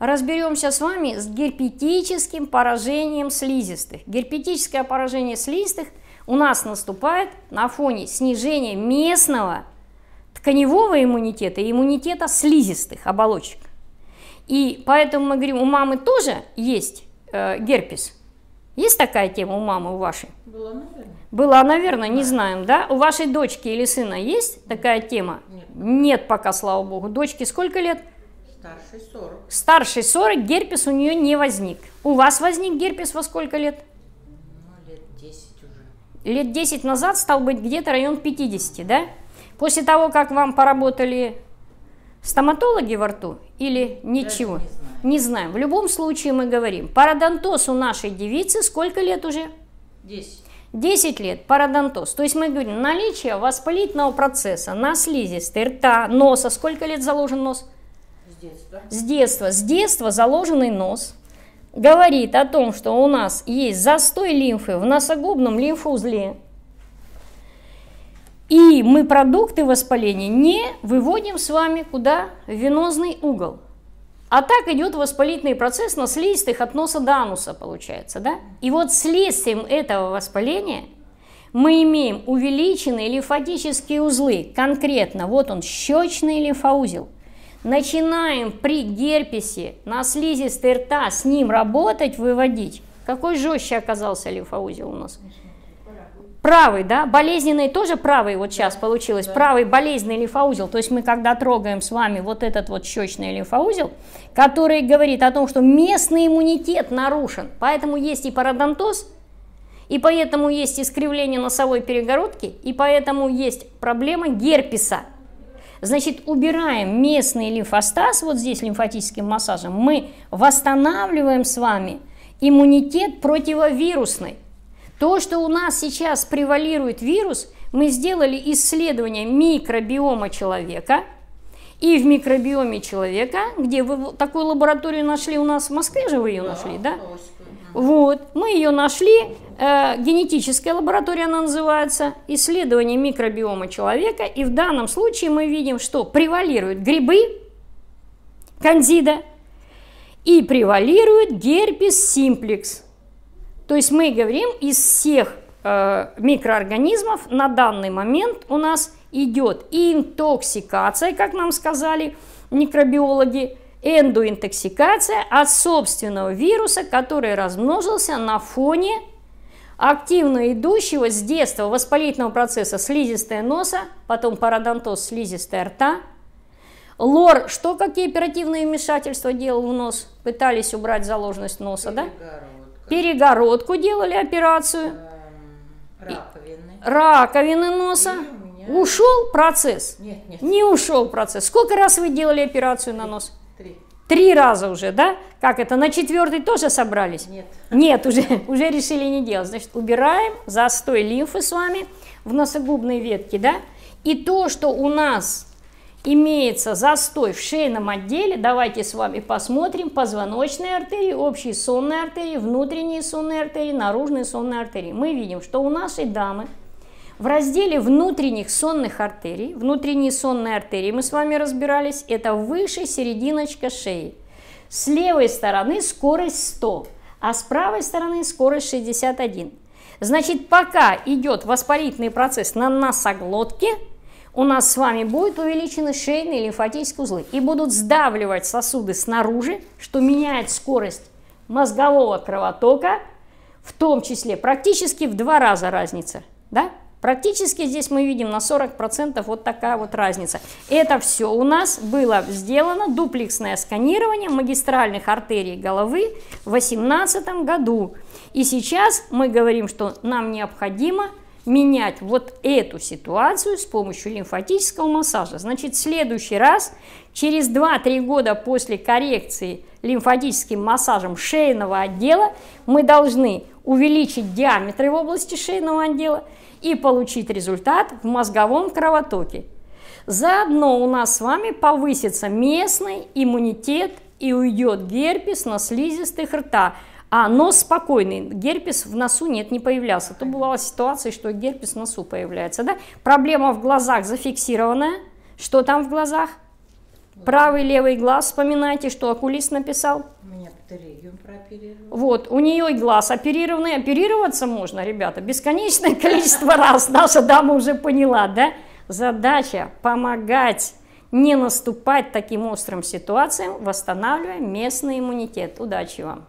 разберемся с вами с герпетическим поражением слизистых. Герпетическое поражение слизистых у нас наступает на фоне снижения местного тканевого иммунитета и иммунитета слизистых оболочек. И поэтому мы говорим, у мамы тоже есть э, герпес. Есть такая тема у мамы, у вашей? Была, наверное. Была, наверное, не знаем, да? У вашей дочки или сына есть такая тема? Нет. Нет пока, слава богу. Дочке сколько лет? Старший 40. Старший 40, герпес у нее не возник. У вас возник герпес во сколько лет? Ну, лет 10 уже. Лет 10 назад стал быть где-то район 50, да? После того, как вам поработали стоматологи во рту или ничего? не знаю. Не знаем. В любом случае мы говорим, пародонтоз у нашей девицы сколько лет уже? 10. 10 лет, пародонтоз. То есть мы говорим, наличие воспалительного процесса на слизистой рта, носа. Сколько лет заложен нос? С детства. С детства. Заложенный нос говорит о том, что у нас есть застой лимфы в носогубном лимфоузле. И мы продукты воспаления не выводим с вами куда? В венозный угол. А так идет воспалительный процесс на слизистых от носа до ануса, получается, да? И вот следствием этого воспаления мы имеем увеличенные лимфатические узлы. Конкретно, вот он, щечный лимфоузел. Начинаем при герпесе на слизистой рта с ним работать, выводить. Какой жестче оказался лимфоузел у нас? Правый, да? Болезненный тоже правый вот сейчас получилось. Правый болезненный лимфоузел. То есть мы когда трогаем с вами вот этот вот щечный лимфоузел, который говорит о том, что местный иммунитет нарушен. Поэтому есть и пародонтоз, и поэтому есть искривление носовой перегородки, и поэтому есть проблема герпеса. Значит, убираем местный лимфостаз, вот здесь лимфатическим массажем, мы восстанавливаем с вами иммунитет противовирусный. То, что у нас сейчас превалирует вирус, мы сделали исследование микробиома человека, и в микробиоме человека, где вы такую лабораторию нашли у нас в Москве же вы ее нашли, да? Оську. Вот, мы ее нашли, э, генетическая лаборатория она называется, исследование микробиома человека, и в данном случае мы видим, что превалируют грибы, кандида, и превалирует герпес симплекс. То есть мы говорим, из всех э, микроорганизмов на данный момент у нас идет интоксикация, как нам сказали микробиологи, эндоинтоксикация от собственного вируса, который размножился на фоне активно идущего с детства воспалительного процесса слизистая носа, потом пародонтоз слизистая рта. Лор, что какие оперативные вмешательства делал в нос? Пытались убрать заложенность носа, да? Перегородку делали операцию, Эм, раковины. раковины носа. Меня- Ушел процесс? Нет, нет. Не ушел процесс. Сколько раз вы делали операцию на нос? Три. Раза уже, да? Как это, на четвертый тоже собрались? Нет. Нет, уже, уже решили не делать. Значит, убираем застой лимфы с вами в носогубной ветке, да? И то, что у нас имеется застой в шейном отделе, давайте с вами посмотрим позвоночные артерии, общие сонные артерии, внутренние сонные артерии, наружные сонные артерии. Мы видим, что у нашей дамы в разделе внутренних сонных артерий, внутренние сонные артерии мы с вами разбирались, это выше серединочка шеи. С левой стороны скорость 100, а с правой стороны скорость 61. Значит, пока идет воспалительный процесс на носоглотке, у нас с вами будут увеличены шейные лимфатические узлы и будут сдавливать сосуды снаружи, что меняет скорость мозгового кровотока, в том числе практически в два раза разница. Да? Практически здесь мы видим на 40% вот такая вот разница. Это все у нас было сделано, дуплексное сканирование магистральных артерий головы в 2018 году. И сейчас мы говорим, что нам необходимо менять вот эту ситуацию с помощью лимфатического массажа. Значит, в следующий раз, через 2-3 года после коррекции лимфатическим массажем шейного отдела, мы должны увеличить диаметры в области шейного отдела и получить результат в мозговом кровотоке. Заодно у нас с вами повысится местный иммунитет и уйдет герпес на слизистых рта. А нос спокойный, герпес в носу нет, не появлялся. То бывала ситуация, что герпес в носу появляется. Да? Проблема в глазах зафиксированная. Что там в глазах? Правый, левый глаз, вспоминайте, что окулист написал. У меня птеригиум прооперировал. Вот, у нее и глаз оперированный, оперироваться можно, ребята, бесконечное количество раз, наша дама уже поняла, да? Задача помогать не наступать таким острым ситуациям, восстанавливая местный иммунитет. Удачи вам!